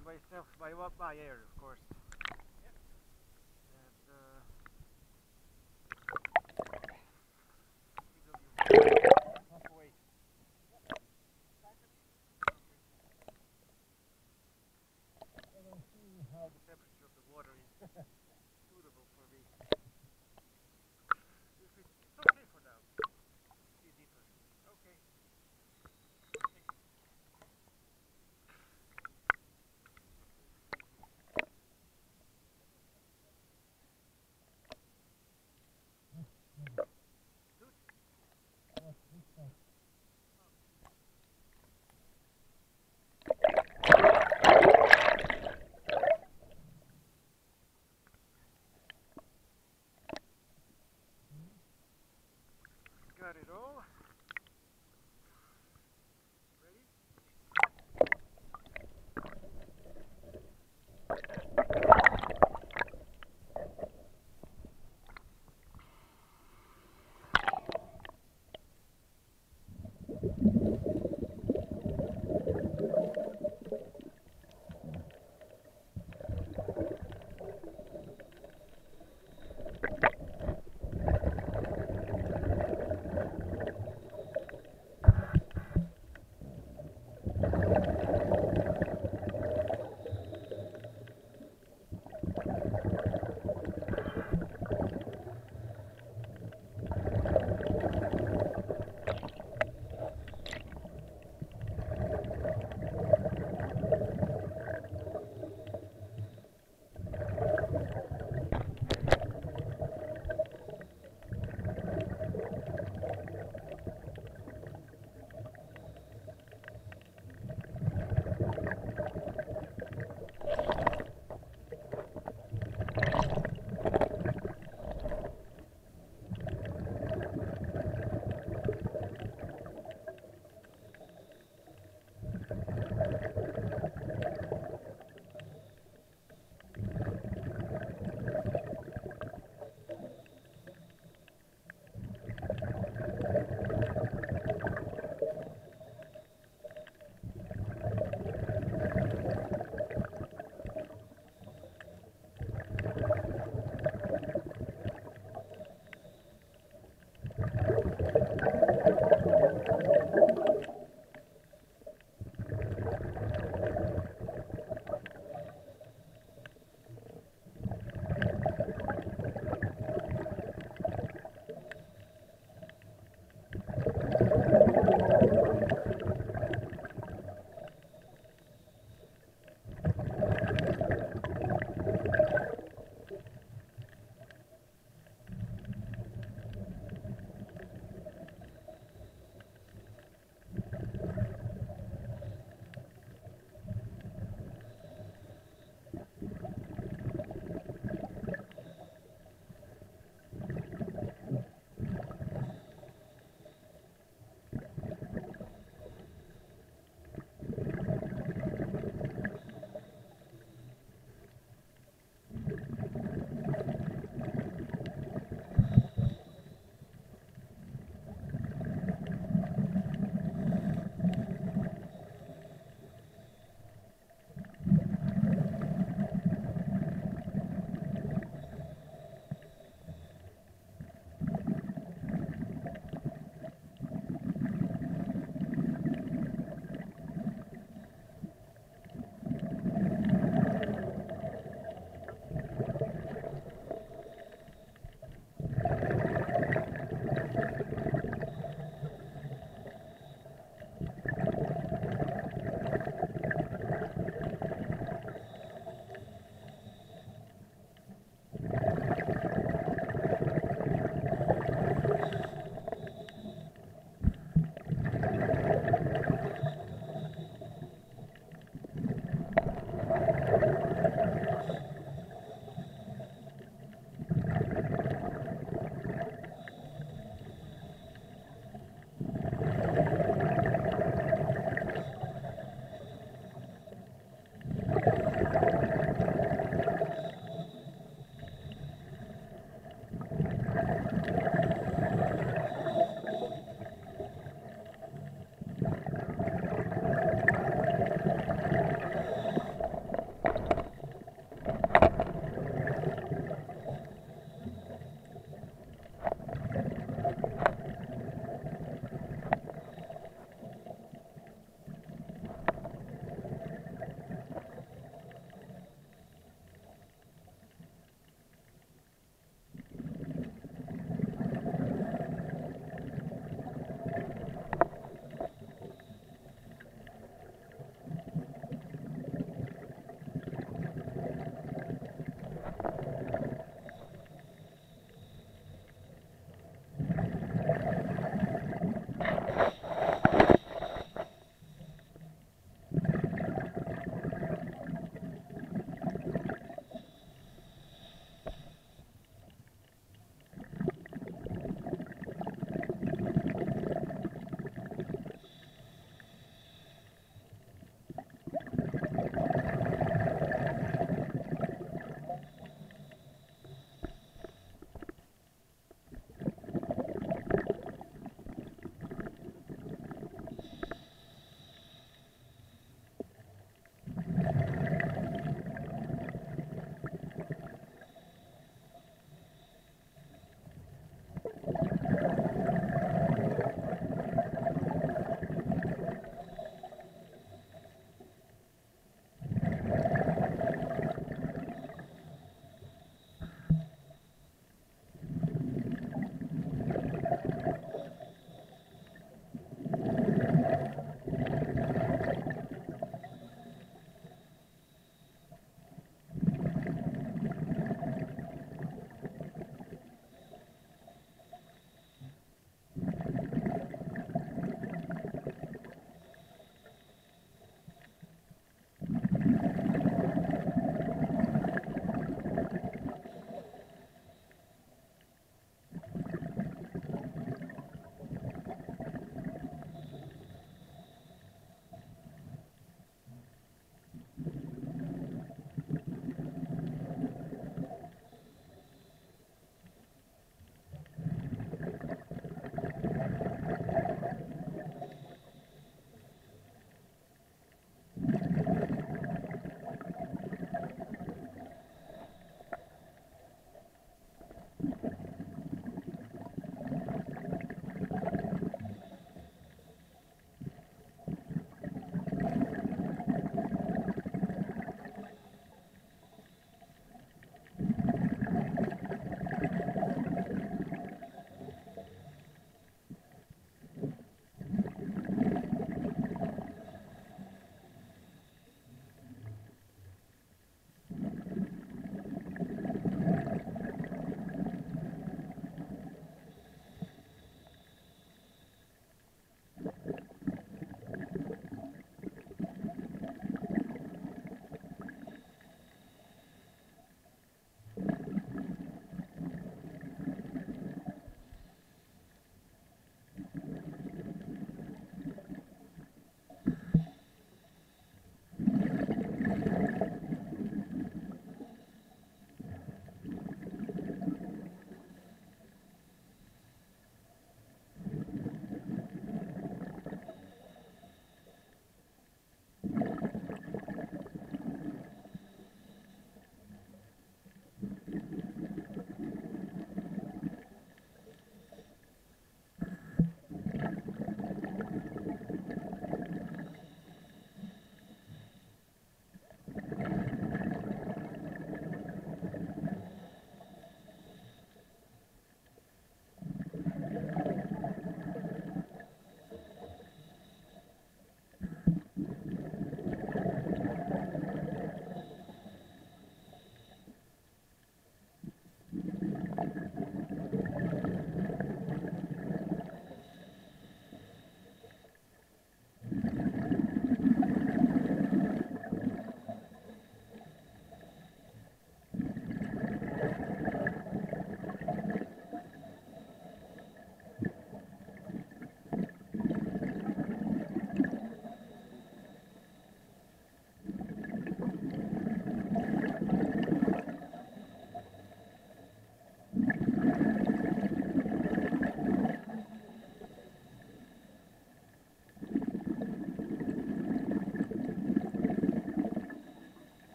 by itself, by by air, of course. got it all.